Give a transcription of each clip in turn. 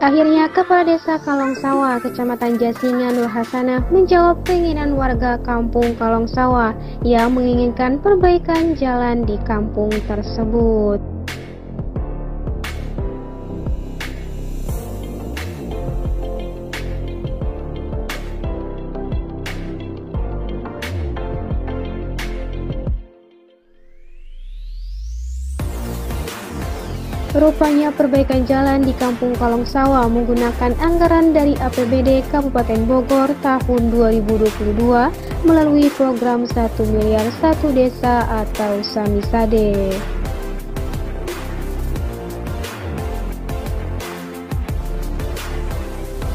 Akhirnya, Kepala Desa Kalong Sawah, Kecamatan Jasinga Nur Hasanah menjawab keinginan warga kampung Kalong Sawah yang menginginkan perbaikan jalan di kampung tersebut. Rupanya perbaikan jalan di Kampung Kalong Sawah menggunakan anggaran dari APBD Kabupaten Bogor tahun 2022 melalui program 1 miliar satu desa atau Samisade.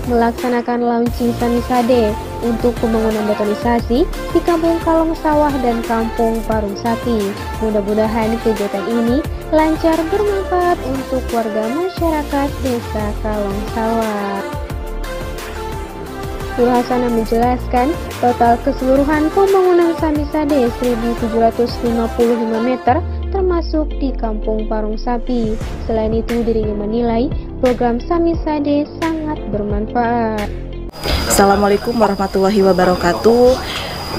Melaksanakan launching Samisade untuk pembangunan betonisasi di Kampung Kalong Sawah dan Kampung Parung Sapi. Mudah-mudahan kegiatan ini lancar bermanfaat untuk warga masyarakat Desa Kalong Sawah. Hasanah menjelaskan, total keseluruhan pembangunan Samisade 1755 meter termasuk di Kampung Parung Sapi. Selain itu, dirinya menilai program Samisade sangat bermanfaat. Assalamualaikum warahmatullahi wabarakatuh.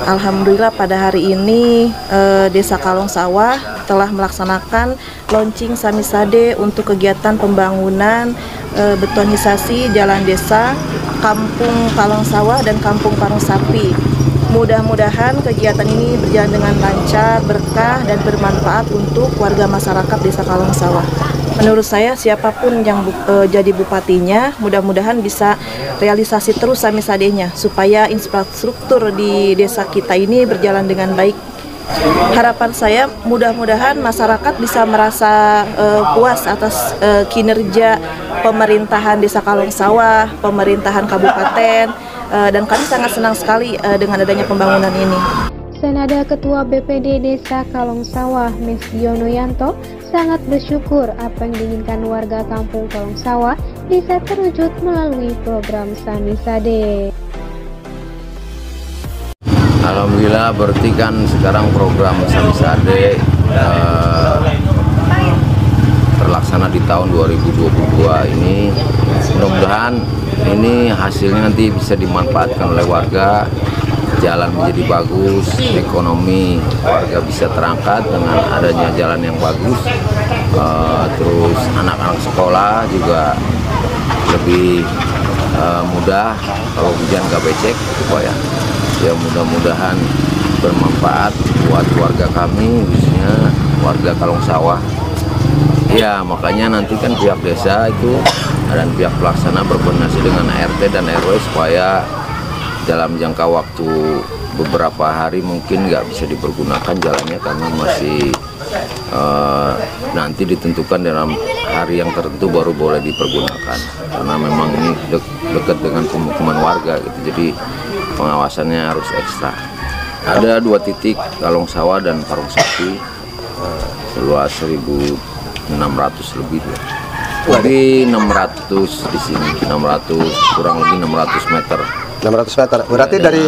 Alhamdulillah pada hari ini eh, Desa Kalong Sawah telah melaksanakan launching Samisade untuk kegiatan pembangunan eh, betonisasi jalan desa Kampung Kalong Sawah dan Kampung Parung Sapi. Mudah-mudahan kegiatan ini berjalan dengan lancar, berkah, dan bermanfaat untuk warga masyarakat Desa Kalong Sawah. Menurut saya siapa pun yang bu, e, jadi bupatinya mudah-mudahan bisa realisasi terus samisadenya supaya infrastruktur di desa kita ini berjalan dengan baik. Harapan saya mudah-mudahan masyarakat bisa merasa e, puas atas e, kinerja pemerintahan Desa Kalong Sawah, pemerintahan kabupaten e, dan kami sangat senang sekali e, dengan adanya pembangunan ini. Senada Ketua BPD Desa Kalong Sawah, Mesdiono Yanto, sangat bersyukur apa yang diinginkan warga kampung Kalong Sawah bisa terwujud melalui program Samisade. Alhamdulillah berarti kan sekarang program Samisade eh, terlaksana di tahun 2022 ini mudah-mudahan ini hasilnya nanti bisa dimanfaatkan oleh warga jalan menjadi bagus, ekonomi warga bisa terangkat dengan adanya jalan yang bagus, uh, terus anak-anak sekolah juga lebih uh, mudah kalau hujan gak becek, gitu ya. Ya mudah-mudahan bermanfaat buat warga kami, khususnya warga Kalong Sawah. Ya makanya nanti kan pihak desa itu dan pihak pelaksana berkoordinasi dengan RT dan RW supaya dalam jangka waktu beberapa hari mungkin nggak bisa dipergunakan jalannya karena masih uh, nanti ditentukan dalam hari yang tertentu baru boleh dipergunakan karena memang ini de dekat dengan pemukiman warga gitu jadi pengawasannya harus ekstra ada dua titik kalong sawah dan parung sapi uh, seluas 1600 lebih ya. lebih 600 di sini 600 kurang lebih 600 meter 600 meter. Berarti dari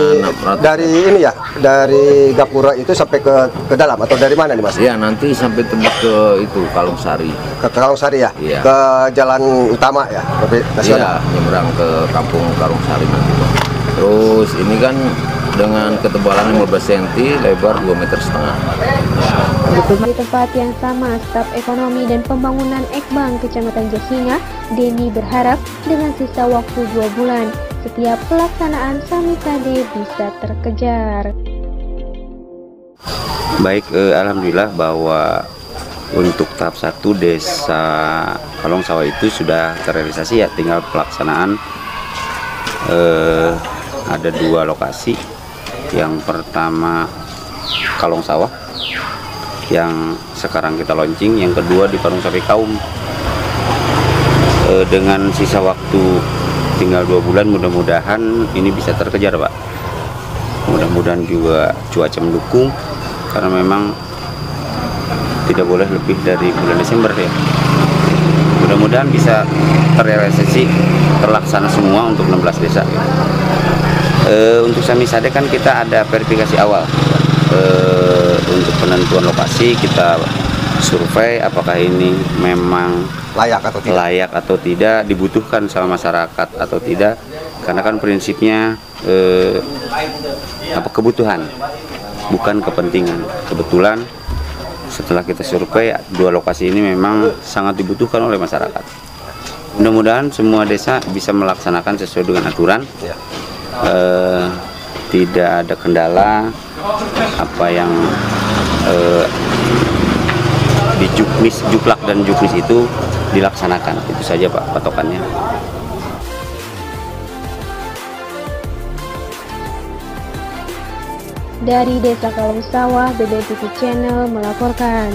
dari ini ya, dari Gapura itu sampai ke ke dalam atau dari mana nih Mas? Iya, nanti sampai tembus ke itu Kalung Sari. Ke Kalung Sari ya? Iya. Ke jalan utama ya, Iya, nyebrang ke kampung Kalung Sari nanti. Terus ini kan dengan ketebalan 15 cm, lebar 2 meter setengah. Di tempat yang sama, staf ekonomi dan pembangunan Ekbang Kecamatan Jasinga, Denny berharap dengan sisa waktu dua bulan, setiap pelaksanaan Samisade bisa terkejar. Baik, eh, alhamdulillah bahwa untuk tahap satu desa Kalong Sawah itu sudah terrealisasi ya, tinggal pelaksanaan eh, ada dua lokasi. Yang pertama Kalong Sawah yang sekarang kita launching, yang kedua di Parung Sapi Kaum. E, dengan sisa waktu tinggal dua bulan mudah-mudahan ini bisa terkejar pak mudah-mudahan juga cuaca mendukung karena memang tidak boleh lebih dari bulan Desember ya mudah-mudahan bisa terrealisasi terlaksana semua untuk 16 desa e, untuk Samisade kan kita ada verifikasi awal. Eh, untuk penentuan lokasi kita survei apakah ini memang layak atau tidak. layak atau tidak dibutuhkan sama masyarakat atau tidak. Karena kan prinsipnya eh, apa kebutuhan bukan kepentingan. Kebetulan setelah kita survei dua lokasi ini memang sangat dibutuhkan oleh masyarakat. Mudah-mudahan semua desa bisa melaksanakan sesuai dengan aturan. Ya. Eh, tidak ada kendala apa yang eh, di juknis juklak dan juknis itu dilaksanakan itu saja pak patokannya Dari Desa Kalong Sawah, BBTV Channel melaporkan.